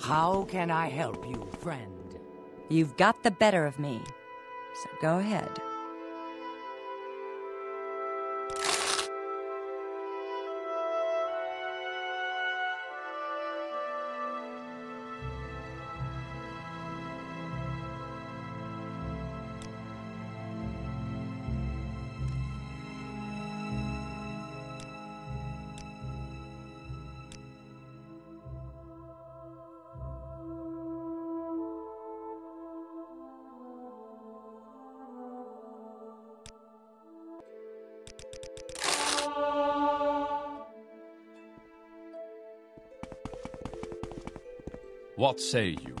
How can I help you, friend? You've got the better of me. So go ahead. What say you?